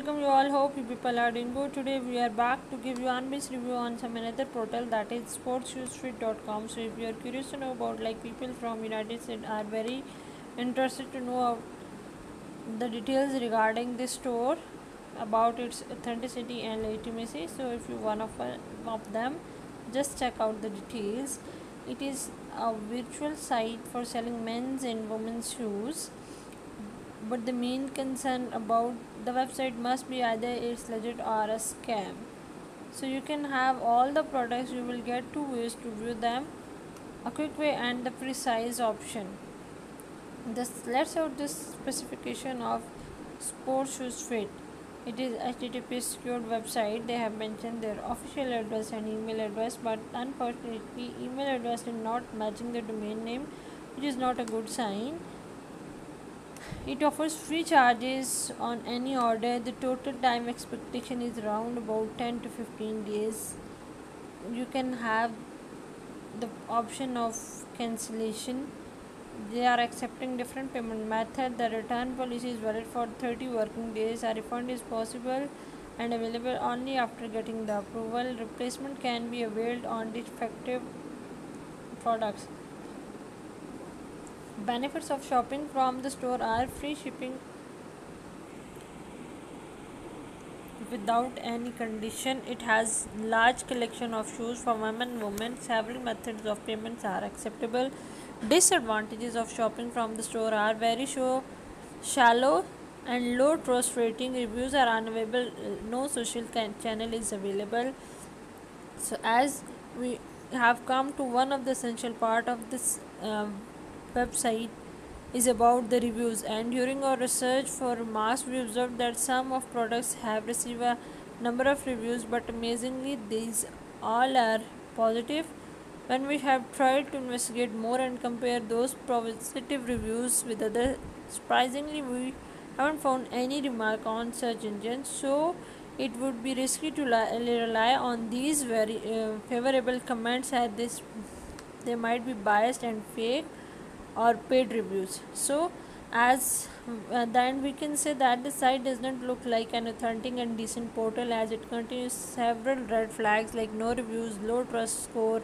welcome you all. Hope you people are doing good. Today we are back to give you unbiased review on some another portal that is sportsshoesfit.com so if you are curious to know about like people from united states are very interested to know the details regarding this store about its authenticity and legitimacy. So if you one of, of them just check out the details. It is a virtual site for selling men's and women's shoes but the main concern about the website must be either it's legit or a scam. So you can have all the products you will get two ways to view them a quick way and the precise option. This let's out this specification of sports shoes fit. It is http secured website. They have mentioned their official address and email address but unfortunately email address is not matching the domain name which is not a good sign it offers free charges on any order. The total time expectation is around about 10 to 15 days. You can have the option of cancellation. They are accepting different payment method. The return policy is valid for 30 working days. A refund is possible and available only after getting the approval. Replacement can be availed on defective products benefits of shopping from the store are free shipping without any condition. It has large collection of shoes for women and women. Several methods of payments are acceptable. Disadvantages of shopping from the store are very show, shallow and low trust rating. Reviews are unavailable. No social channel is available. So as we have come to one of the essential part of this um, website is about the reviews and during our research for mass we observed that some of products have received a number of reviews but amazingly these all are positive. When we have tried to investigate more and compare those positive reviews with other surprisingly we haven't found any remark on search engines so it would be risky to rely on these very uh, favorable comments as this they might be biased and fake or paid reviews. So as uh, then we can say that the site does not look like an authentic and decent portal as it contains several red flags like no reviews low trust score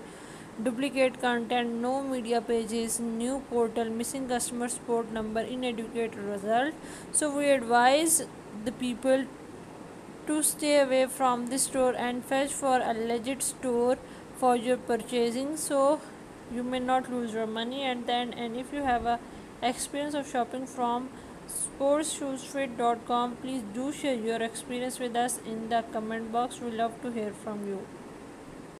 duplicate content no media pages new portal missing customer support number inadequate result. So we advise the people to stay away from this store and fetch for a legit store for your purchasing. So you may not lose your money. At the end and if you have a experience of shopping from sportsshoesfit.com please do share your experience with us in the comment box. We love to hear from you